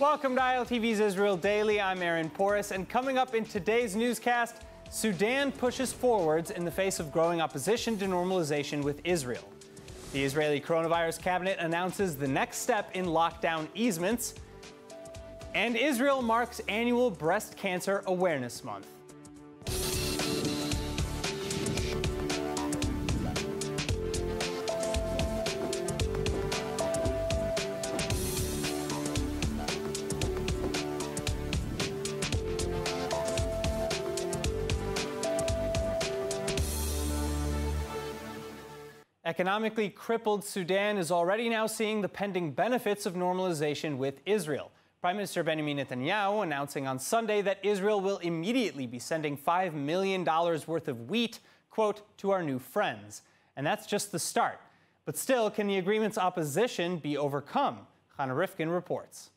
Welcome to ILTV's Israel Daily. I'm Aaron Porras, and coming up in today's newscast, Sudan pushes forwards in the face of growing opposition to normalization with Israel. The Israeli coronavirus cabinet announces the next step in lockdown easements, and Israel marks annual Breast Cancer Awareness Month. Economically crippled Sudan is already now seeing the pending benefits of normalization with Israel. Prime Minister Benjamin Netanyahu announcing on Sunday that Israel will immediately be sending $5 million worth of wheat, quote, to our new friends. And that's just the start. But still, can the agreement's opposition be overcome? Chana Rifkin reports.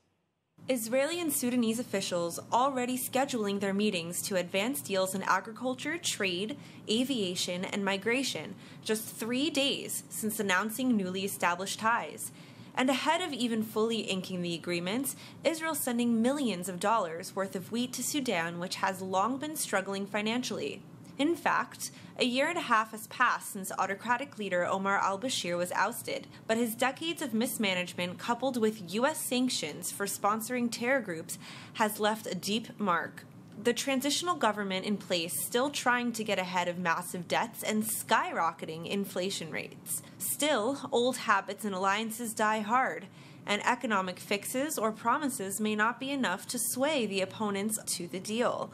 Israeli and Sudanese officials already scheduling their meetings to advance deals in agriculture, trade, aviation, and migration just three days since announcing newly established ties. And ahead of even fully inking the agreements, Israel sending millions of dollars worth of wheat to Sudan, which has long been struggling financially. In fact, a year and a half has passed since autocratic leader Omar al Bashir was ousted, but his decades of mismanagement, coupled with U.S. sanctions for sponsoring terror groups, has left a deep mark. The transitional government in place still trying to get ahead of massive debts and skyrocketing inflation rates. Still, old habits and alliances die hard and economic fixes or promises may not be enough to sway the opponents to the deal.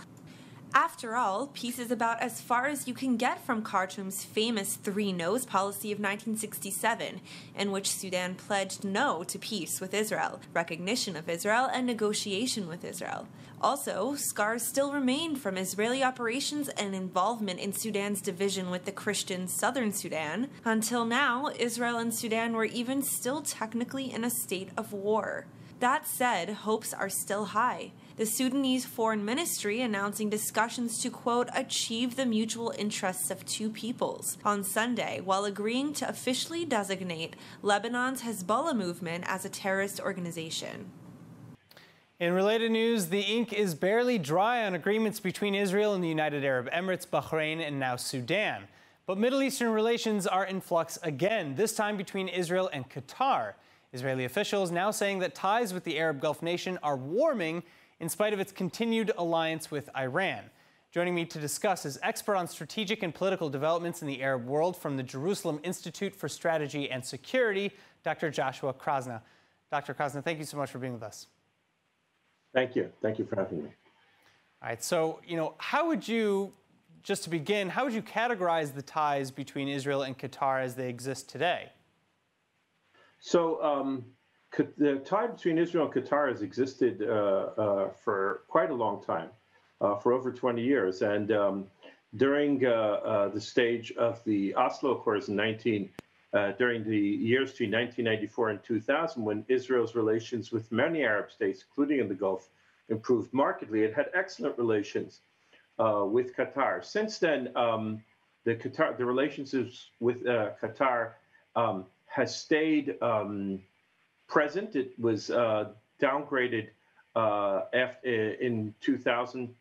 After all, peace is about as far as you can get from Khartoum's famous three no's policy of 1967, in which Sudan pledged no to peace with Israel, recognition of Israel, and negotiation with Israel. Also, scars still remain from Israeli operations and involvement in Sudan's division with the Christian southern Sudan. Until now, Israel and Sudan were even still technically in a state of war. That said, hopes are still high the Sudanese Foreign Ministry announcing discussions to, quote, achieve the mutual interests of two peoples on Sunday, while agreeing to officially designate Lebanon's Hezbollah movement as a terrorist organization. In related news, the ink is barely dry on agreements between Israel and the United Arab Emirates, Bahrain, and now Sudan. But Middle Eastern relations are in flux again, this time between Israel and Qatar. Israeli officials now saying that ties with the Arab Gulf nation are warming in spite of its continued alliance with Iran. Joining me to discuss is expert on strategic and political developments in the Arab world from the Jerusalem Institute for Strategy and Security, Dr. Joshua Krasna. Dr. Krasna, thank you so much for being with us. Thank you. Thank you for having me. All right. So, you know, how would you, just to begin, how would you categorize the ties between Israel and Qatar as they exist today? So, um, the tie between Israel and Qatar has existed uh, uh, for quite a long time, uh, for over 20 years. And um, during uh, uh, the stage of the Oslo Accords in 19, uh, during the years between 1994 and 2000, when Israel's relations with many Arab states, including in the Gulf, improved markedly, it had excellent relations with Qatar. Since then, um, the Qatar, the relationships with Qatar um, has stayed um, present. It was uh, downgraded uh, after, in 2000,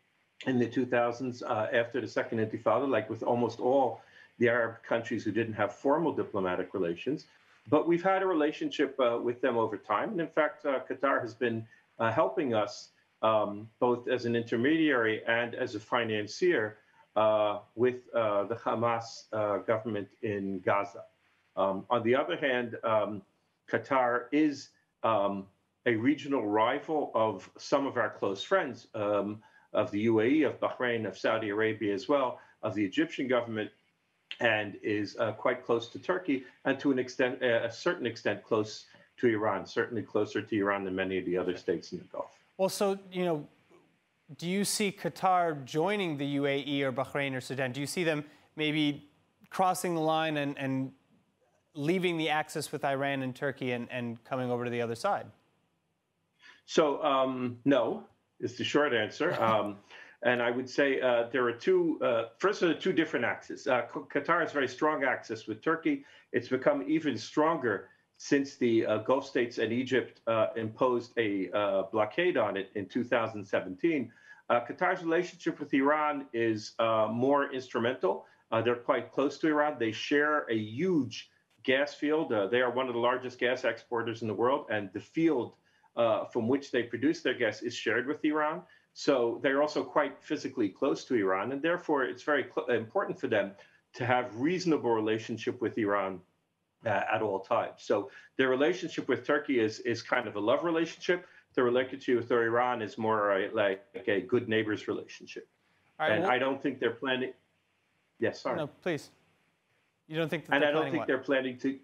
in the 2000s uh, after the Second Intifada, like with almost all the Arab countries who didn't have formal diplomatic relations. But we've had a relationship uh, with them over time. And in fact, uh, Qatar has been uh, helping us um, both as an intermediary and as a financier with the Hamas government in Gaza. Um, on the other hand, um, Qatar is um, a regional rival of some of our close friends um, of the UAE, of Bahrain, of Saudi Arabia as well, of the Egyptian government, and is uh, quite close to Turkey and to an extent, uh, a certain extent, close to Iran, certainly closer to Iran than many of the other states in the Gulf. Well, so, you know, do you see Qatar joining the UAE or Bahrain or Sudan? Do you see them maybe crossing the line and, and leaving the axis with Iran and Turkey and, and coming over to the other side? So, um, no, is the short answer. Um, and I would say uh, there are two, uh, first, there are two different axes. Uh, Qatar has very strong axis with Turkey. It's become even stronger since the uh, Gulf states and Egypt uh, imposed a uh, blockade on it in 2017, uh, Qatar's relationship with Iran is uh, more instrumental. Uh, they're quite close to Iran. They share a huge gas field. Uh, they are one of the largest gas exporters in the world, and the field uh, from which they produce their gas is shared with Iran. So they're also quite physically close to Iran, and therefore it's very important for them to have reasonable relationship with Iran uh, at all times. So their relationship with Turkey is is kind of a love relationship. The relationship with Iran is more a, like a good neighbors relationship. Right, and well, I don't think they're planning. Yes, sorry. No, please. You don't think? and I don't think what? they're planning to.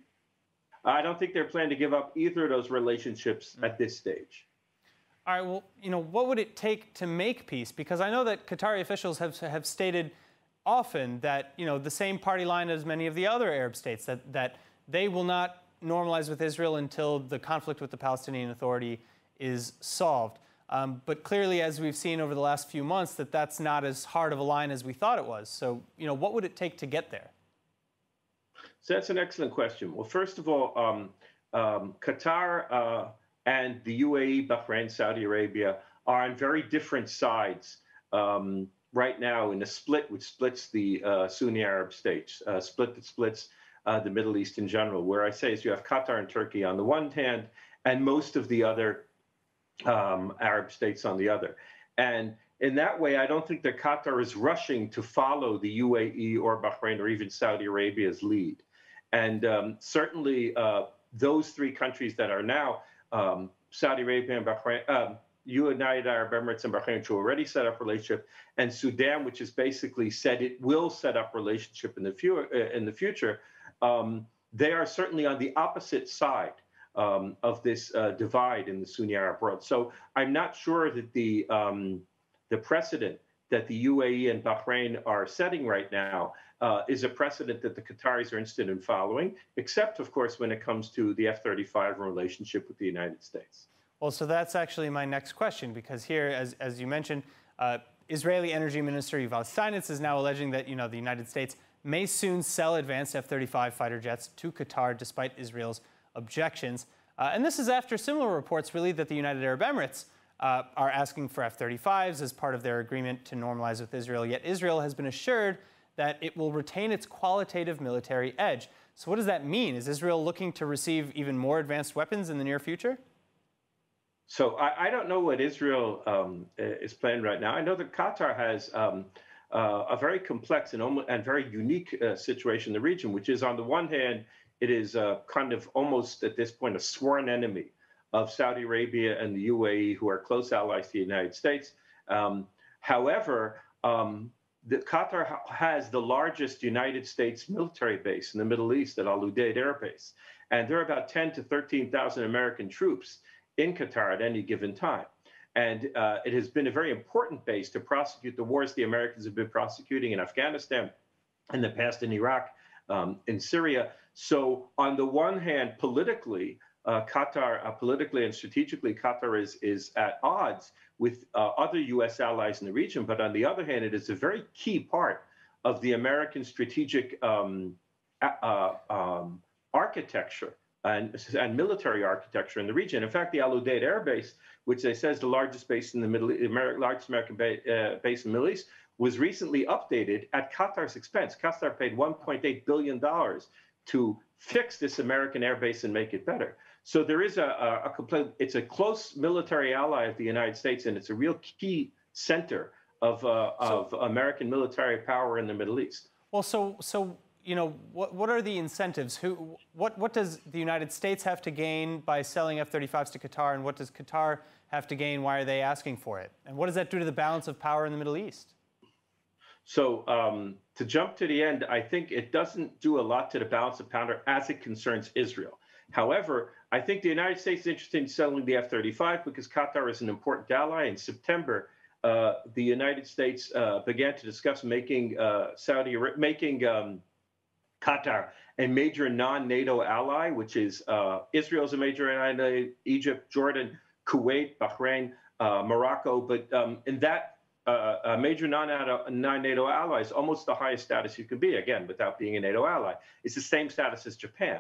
I don't think they're planning to give up either of those relationships mm. at this stage. All right. Well, you know, what would it take to make peace? Because I know that Qatari officials have have stated often that you know the same party line as many of the other Arab states that that they will not normalize with Israel until the conflict with the Palestinian Authority is solved. Um, but clearly, as we've seen over the last few months, that that's not as hard of a line as we thought it was. So, you know, what would it take to get there? So that's an excellent question. Well, first of all, um, um, Qatar uh, and the UAE, Bahrain, Saudi Arabia are on very different sides um, right now in a split which splits the uh, Sunni Arab states, uh, split that splits uh, the Middle East in general. Where I say is you have Qatar and Turkey on the one hand, and most of the other um, Arab states on the other. And in that way, I don't think that Qatar is rushing to follow the UAE or Bahrain or even Saudi Arabia's lead. And um, certainly, uh, those three countries that are now um, Saudi Arabia and Bahrain, um, United Arab Emirates and Bahrain, which already set up relationship, and Sudan, which has basically said it will set up relationship in the, fu- uh, in the future, um, they are certainly on the opposite side um, of this uh, divide in the Sunni Arab world. So I'm not sure that the um, the precedent that the UAE and Bahrain are setting right now uh, is a precedent that the Qataris are interested in following, except, of course, when it comes to the F 35 relationship with the United States. Well, so that's actually my next question, because here, as, as you mentioned, uh, Israeli Energy Minister Yuval Steinitz is now alleging that you know the United States may soon sell advanced F-35 fighter jets to Qatar despite Israel's objections. Uh, and this is after similar reports really that the United Arab Emirates uh, are asking for F-35s as part of their agreement to normalize with Israel, yet Israel has been assured that it will retain its qualitative military edge. So what does that mean? Is Israel looking to receive even more advanced weapons in the near future? So I, I don't know what Israel um, is planning right now. I know that Qatar has um, uh, a very complex and, and very unique uh, situation in the region, which is on the one hand, it is uh, kind of almost at this point a sworn enemy of Saudi Arabia and the UAE, who are close allies to the United States. Um, however, um, the, Qatar ha- has the largest United States military base in the Middle East at Al Udeid Air Base, and there are about 10 to 13,000 American troops in Qatar at any given time. And uh, it has been a very important base to prosecute the wars the Americans have been prosecuting in Afghanistan, in the past in Iraq, um, in Syria. So, on the one hand, politically, uh, Qatar, uh, politically and strategically, Qatar is, is at odds with uh, other U.S. allies in the region. But on the other hand, it is a very key part of the American strategic um, uh, um, architecture and, and, military architecture in the region. In fact, the Al Udeid Air Base which they say is the largest base in the Middle, East, largest American ba uh, base in the Middle East, was recently updated at Qatar's expense. Qatar paid 1.8 billion dollars to fix this American air base and make it better. So there is a, a, a complete. It's a close military ally of the United States, and it's a real key center of uh, of American military power in the Middle East. Well, so so you know, what, what are the incentives? Who, what, what does the United States have to gain by selling F-35s to Qatar, and what does Qatar have to gain? Why are they asking for it? And what does that do to the balance of power in the Middle East? So um, to jump to the end, I think it doesn't do a lot to the balance of power as it concerns Israel. However, I think the United States is interested in selling the F-35 because Qatar is an important ally. In September, uh, the United States uh, began to discuss making uh, Saudi making um, Qatar, a major non-NATO ally, which is uh, Israel's a major ally, Egypt, Jordan, Kuwait, Bahrain, uh, Morocco. But um, in that uh, major non-NATO allies, almost the highest status you can be, again, without being a NATO ally. It's the same status as Japan,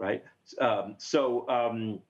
right? Um, so, um,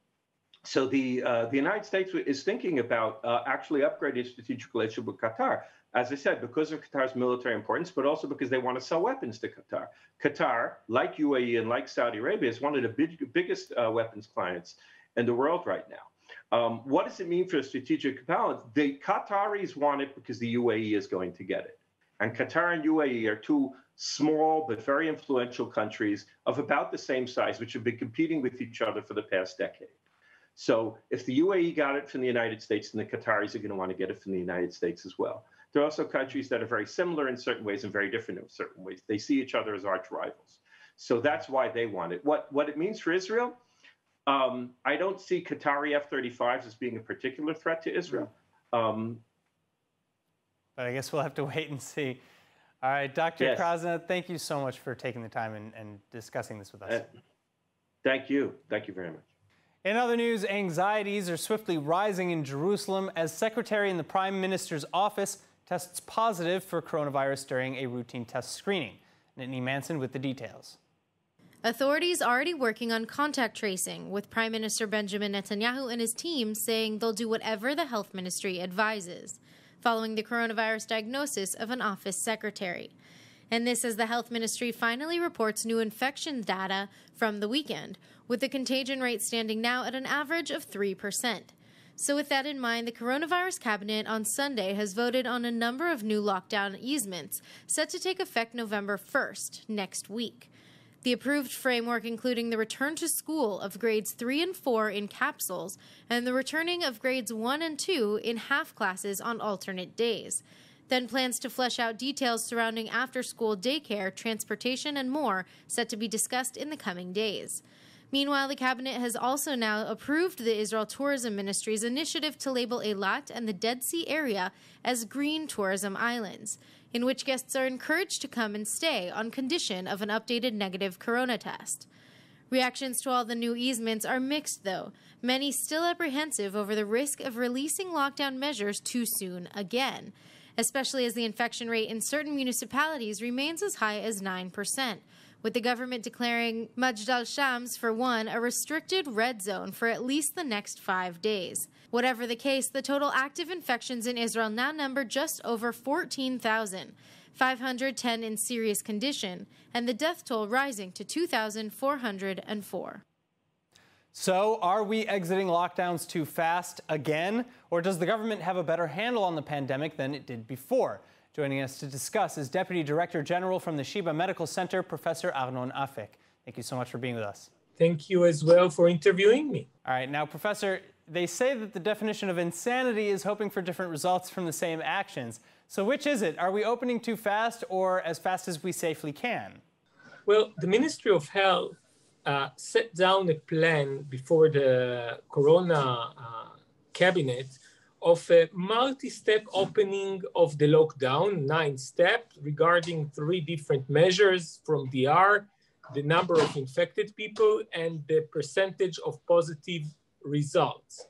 so the uh, the United States is thinking about uh, actually upgrading strategic relationship with Qatar. As I said, because of Qatar's military importance, but also because they want to sell weapons to Qatar. Qatar, like UAE and like Saudi Arabia, is one of the big, biggest uh, weapons clients in the world right now. Um, what does it mean for strategic balance? The Qataris want it because the UAE is going to get it. And Qatar and UAE are two small but very influential countries of about the same size, which have been competing with each other for the past decade. So if the UAE got it from the United States, then the Qataris are going to want to get it from the United States as well. There are also countries that are very similar in certain ways and very different in certain ways. They see each other as arch rivals. So that's why they want it. What, what it means for Israel, um, I don't see Qatari F 35s as being a particular threat to Israel. Um, but I guess we'll have to wait and see. All right, Dr. Yes. Krasna, thank you so much for taking the time and, and discussing this with us. Uh, thank you. Thank you very much. In other news, anxieties are swiftly rising in Jerusalem as Secretary in the Prime Minister's office tests positive for coronavirus during a routine test screening. Nittany Manson with the details. Authorities already working on contact tracing, with Prime Minister Benjamin Netanyahu and his team saying they'll do whatever the health ministry advises, following the coronavirus diagnosis of an office secretary. And this as the health ministry finally reports new infection data from the weekend, with the contagion rate standing now at an average of 3%. So, with that in mind, the Coronavirus Cabinet on Sunday has voted on a number of new lockdown easements set to take effect November 1st, next week. The approved framework including the return to school of grades 3 and 4 in capsules and the returning of grades 1 and 2 in half classes on alternate days. Then plans to flesh out details surrounding after school daycare, transportation, and more set to be discussed in the coming days. Meanwhile, the cabinet has also now approved the Israel Tourism Ministry's initiative to label Eilat and the Dead Sea area as green tourism islands in which guests are encouraged to come and stay on condition of an updated negative corona test. Reactions to all the new easements are mixed, though, many still apprehensive over the risk of releasing lockdown measures too soon again, especially as the infection rate in certain municipalities remains as high as 9%, with the government declaring Majdal Shams, for one, a restricted red zone for at least the next five days. Whatever the case, the total active infections in Israel now number just over 14,000, 510 in serious condition, and the death toll rising to 2,404. So, are we exiting lockdowns too fast again? Or does the government have a better handle on the pandemic than it did before? Joining us to discuss is Deputy Director General from the Sheba Medical Center, Professor Arnon Afek. Thank you so much for being with us. Thank you as well for interviewing me. All right, now, Professor, they say that the definition of insanity is hoping for different results from the same actions. So which is it? Are we opening too fast or as fast as we safely can? Well, the Ministry of Health uh, set down a plan before the Corona uh, cabinet of a multi-step opening of the lockdown, nine steps regarding three different measures from DR, the number of infected people and the percentage of positive results.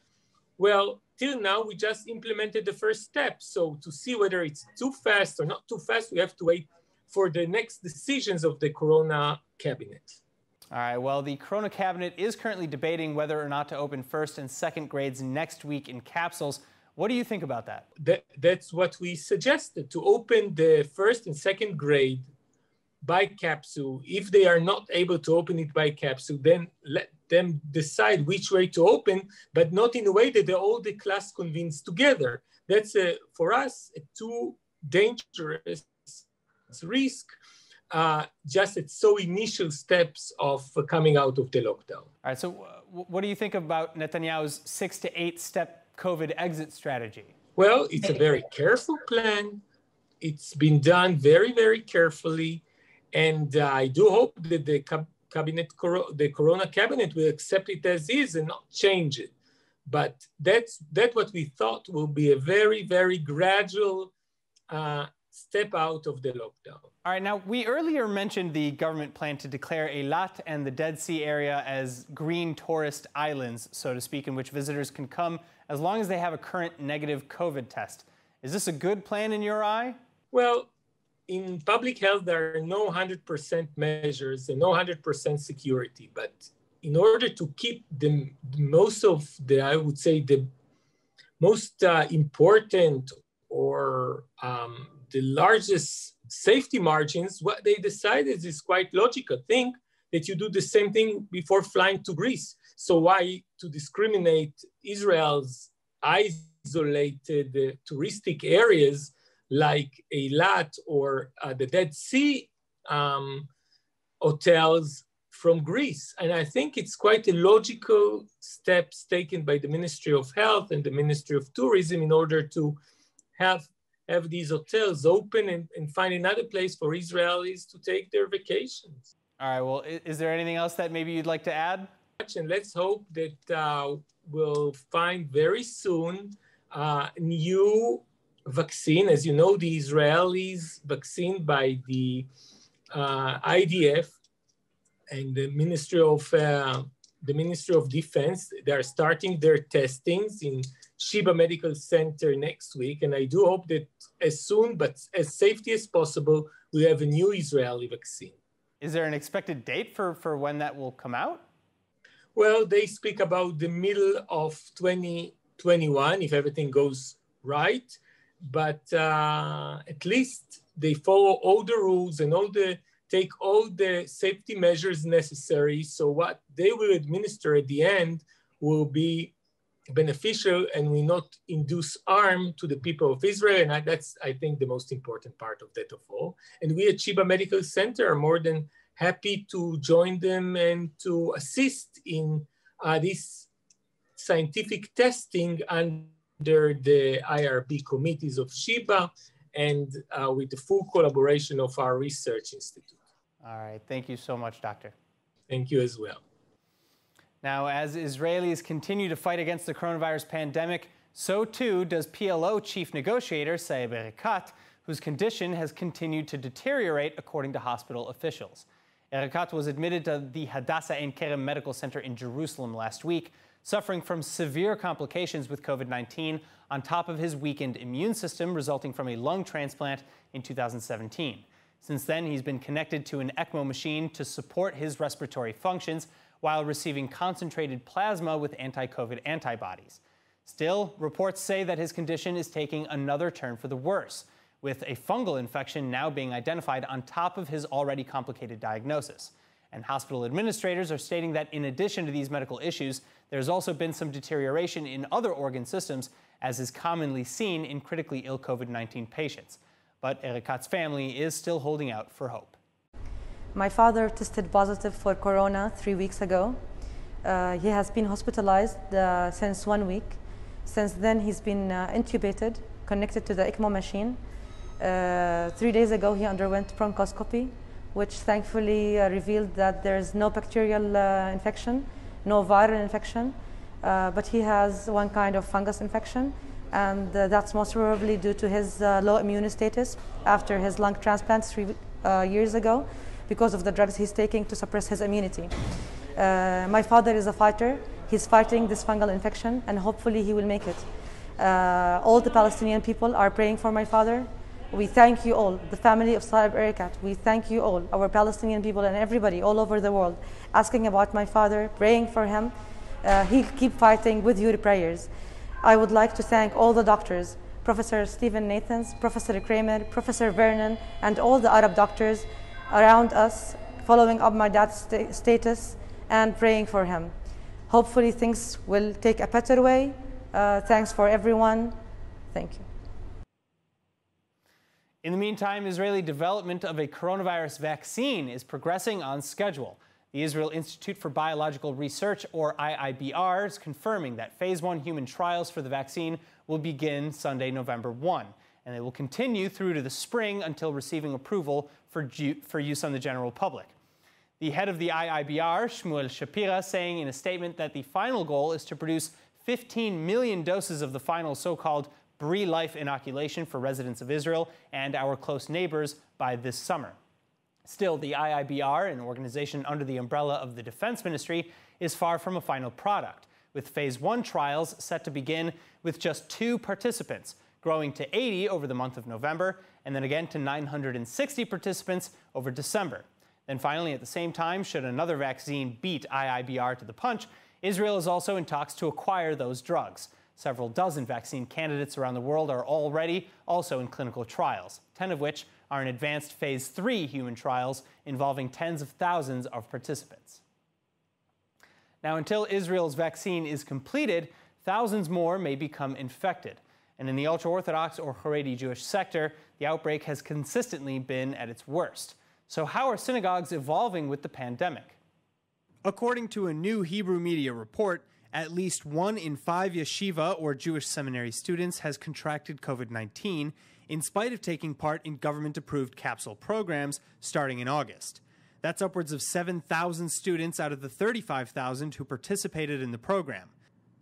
Well, till now, we just implemented the first step. So to see whether it's too fast or not too fast, we have to wait for the next decisions of the Corona cabinet. All right, well, the Corona cabinet is currently debating whether or not to open first and second grades next week in capsules. What do you think about that? that that's what we suggested to open the first and second grade by capsule. If they are not able to open it by capsule, then let them decide which way to open, but not in a way that the, all the class convenes together. That's a, for us a too dangerous risk uh, just at so initial steps of coming out of the lockdown. All right. So, uh, what do you think about Netanyahu's six to eight step COVID exit strategy? Well, it's a very careful plan. It's been done very, very carefully. And uh, I do hope that the cabinet, the Corona cabinet will accept it as is and not change it. But that's that what we thought will be a very, very gradual uh, step out of the lockdown. All right, now we earlier mentioned the government plan to declare Eilat and the Dead Sea area as green tourist islands, so to speak, in which visitors can come as long as they have a current negative COVID test. Is this a good plan in your eye? Well, in public health, there are no 100% measures and no 100% security, but in order to keep the most of the, I would say, the most uh, important or um, the largest safety margins, what they decided is quite logical. Think that you do the same thing before flying to Greece. So why to discriminate Israel's isolated uh, touristic areas like Eilat or uh, the Dead Sea um, hotels from Greece. And I think it's quite a logical steps taken by the Ministry of Health and the Ministry of Tourism in order to have, have these hotels open and, and find another place for Israelis to take their vacations. All right, well, is there anything else that maybe you'd like to add? And let's hope that uh, we'll find very soon uh, new vaccine. As you know, the Israelis vaccine by the uh, IDF and the Ministry of uh, the Ministry of Defense. They are starting their testings in Sheba Medical Center next week, and I do hope that as soon but as safety as possible, we have a new Israeli vaccine. Is there an expected date for, for when that will come out? Well, they speak about the middle of 2021 if everything goes right, but uh, at least they follow all the rules and all the take all the safety measures necessary. So what they will administer at the end will be beneficial and will not induce harm to the people of Israel. And that's, I think, the most important part of that of all. And we at Sheba Medical Center are more than happy to join them and to assist in uh, this scientific testing under the IRB committees of Sheba and uh, with the full collaboration of our research institute. All right. Thank you so much, Doctor. Thank you as well. Now, as Israelis continue to fight against the coronavirus pandemic, so too does PLO chief negotiator Saeb Erekat, whose condition has continued to deteriorate according to hospital officials. Erekat was admitted to the Hadassah Ein Kerem Medical Center in Jerusalem last week, suffering from severe complications with COVID 19 on top of his weakened immune system resulting from a lung transplant in 2017. Since then, he's been connected to an ECMO machine to support his respiratory functions while receiving concentrated plasma with anti COVID antibodies. Still, reports say that his condition is taking another turn for the worse, with a fungal infection now being identified on top of his already complicated diagnosis. And hospital administrators are stating that in addition to these medical issues, there's also been some deterioration in other organ systems, as is commonly seen in critically ill COVID 19 patients but Erekat's family is still holding out for hope. My father tested positive for corona three weeks ago. Uh, he has been hospitalized uh, since one week. Since then, he's been uh, intubated, connected to the ECMO machine. Uh, three days ago, he underwent bronchoscopy, which thankfully uh, revealed that there is no bacterial uh, infection, no viral infection, but he has one kind of fungus infection and uh, that's most probably due to his uh, low immune status after his lung transplant three uh, years ago because of the drugs he's taking to suppress his immunity. Uh, my father is a fighter. He's fighting this fungal infection and hopefully he will make it. Uh, all the Palestinian people are praying for my father. We thank you all, the family of Saeb Erekat. We thank you all, our Palestinian people and everybody all over the world, asking about my father, praying for him. Uh, he'll keep fighting with your prayers. I would like to thank all the doctors, Professor Stephen Nathans, Professor Kramer, Professor Vernon, and all the Arab doctors around us, following up my dad's st status and praying for him. Hopefully things will take a better way. Uh, thanks for everyone. Thank you. In the meantime, Israeli development of a coronavirus vaccine is progressing on schedule. The Israel Institute for Biological Research, or IIBR, is confirming that phase one human trials for the vaccine will begin Sunday, November 1, and they will continue through to the spring until receiving approval for, for use on the general public. The head of the IIBR, Shmuel Shapira, saying in a statement that the final goal is to produce 15 million doses of the final so-called BriLife inoculation for residents of Israel and our close neighbors by this summer. Still, the IIBR, an organization under the umbrella of the Defense Ministry, is far from a final product, with phase one trials set to begin with just two participants, growing to 80 over the month of November, and then again to 960 participants over December. Then finally, at the same time, should another vaccine beat IIBR to the punch, Israel is also in talks to acquire those drugs. Several dozen vaccine candidates around the world are already also in clinical trials, 10 of which are in advanced phase 3 human trials involving tens of thousands of participants. Now, until Israel's vaccine is completed, thousands more may become infected. And in the ultra Orthodox or Haredi Jewish sector, the outbreak has consistently been at its worst. So, how are synagogues evolving with the pandemic? According to a new Hebrew media report, at least one in five yeshiva or Jewish seminary students has contracted COVID 19, in spite of taking part in government approved capsule programs starting in August. That's upwards of 7,000 students out of the 35,000 who participated in the program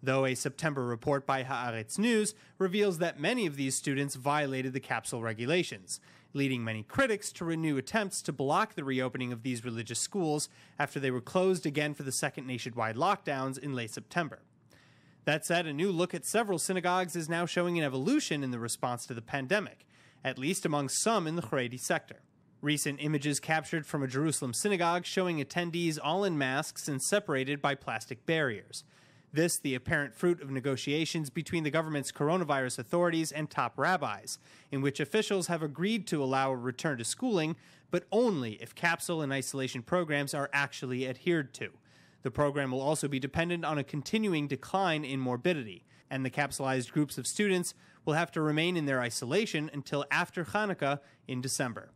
though a September report by Haaretz News reveals that many of these students violated the capsule regulations, leading many critics to renew attempts to block the reopening of these religious schools after they were closed again for the second nationwide lockdowns in late September. That said, a new look at several synagogues is now showing an evolution in the response to the pandemic, at least among some in the Haredi sector. Recent images captured from a Jerusalem synagogue showing attendees all in masks and separated by plastic barriers. This, the apparent fruit of negotiations between the government's coronavirus authorities and top rabbis, in which officials have agreed to allow a return to schooling, but only if capsule and isolation programs are actually adhered to. The program will also be dependent on a continuing decline in morbidity, and the capsulized groups of students will have to remain in their isolation until after Hanukkah in December.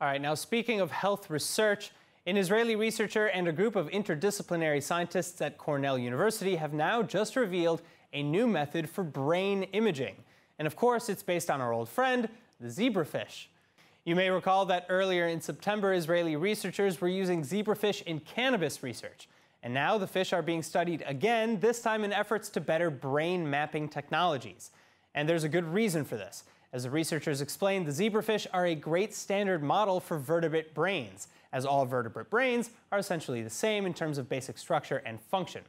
All right, now speaking of health research, an Israeli researcher and a group of interdisciplinary scientists at Cornell University have now just revealed a new method for brain imaging. And of course, it's based on our old friend, the zebrafish. You may recall that earlier in September, Israeli researchers were using zebrafish in cannabis research. And now the fish are being studied again, this time in efforts to better brain mapping technologies. And there's a good reason for this. As the researchers explained, the zebrafish are a great standard model for vertebrate brains as all vertebrate brains are essentially the same in terms of basic structure and function.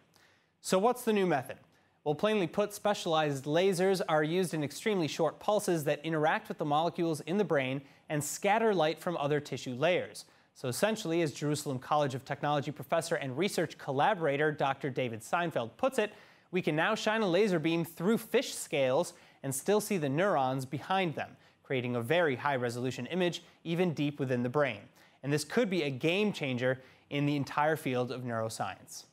So what's the new method? Well, plainly put, specialized lasers are used in extremely short pulses that interact with the molecules in the brain and scatter light from other tissue layers. So essentially, as Jerusalem College of Technology professor and research collaborator Dr. David Seinfeld puts it, we can now shine a laser beam through fish scales and still see the neurons behind them, creating a very high resolution image even deep within the brain and this could be a game changer in the entire field of neuroscience.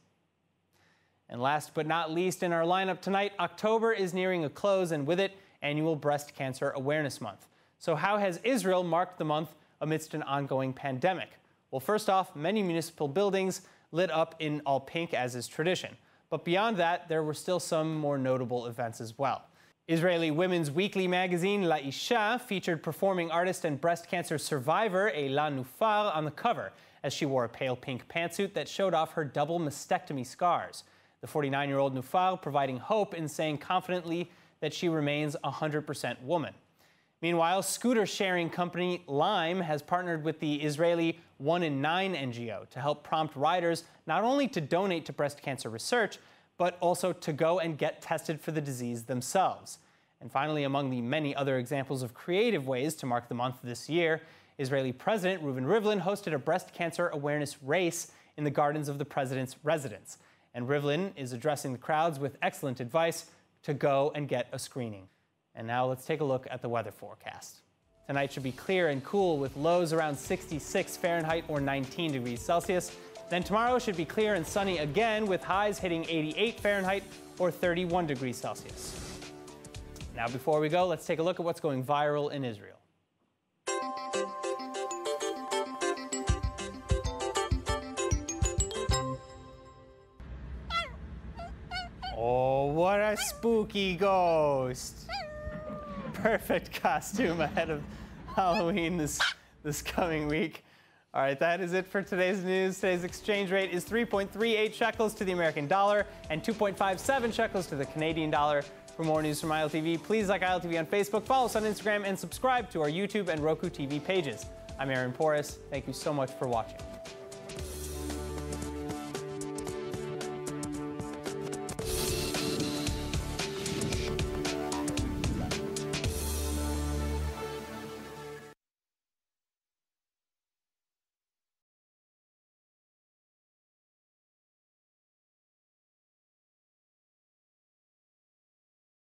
And last but not least in our lineup tonight, October is nearing a close, and with it, annual Breast Cancer Awareness Month. So, how has Israel marked the month amidst an ongoing pandemic? Well, first off, many municipal buildings lit up in all pink, as is tradition. But beyond that, there were still some more notable events as well. Israeli women's weekly magazine La'Isha featured performing artist and breast cancer survivor Eila Nufar on the cover as she wore a pale pink pantsuit that showed off her double mastectomy scars. The 49 year old Nufar providing hope in saying confidently that she remains 100% woman. Meanwhile, scooter sharing company Lime has partnered with the Israeli 1 in 9 NGO to help prompt riders not only to donate to breast cancer research, but also to go and get tested for the disease themselves. And finally, among the many other examples of creative ways to mark the month this year, Israeli President Reuven Rivlin hosted a breast cancer awareness race in the gardens of the president's residence. And Rivlin is addressing the crowds with excellent advice to go and get a screening. And now let's take a look at the weather forecast. Tonight should be clear and cool with lows around 66 Fahrenheit or 19 degrees Celsius. Then tomorrow should be clear and sunny again with highs hitting 88 Fahrenheit or 31 degrees Celsius. Now, before we go, let's take a look at what's going viral in Israel. Oh, what a spooky ghost! Perfect costume ahead of Halloween this, this coming week. All right, that is it for today's news. Today's exchange rate is 3.38 shekels to the American dollar and 2.57 shekels to the Canadian dollar. For more news from ILTV, please like ILTV on Facebook, follow us on Instagram, and subscribe to our YouTube and Roku TV pages. I'm Aaron Porras. Thank you so much for watching.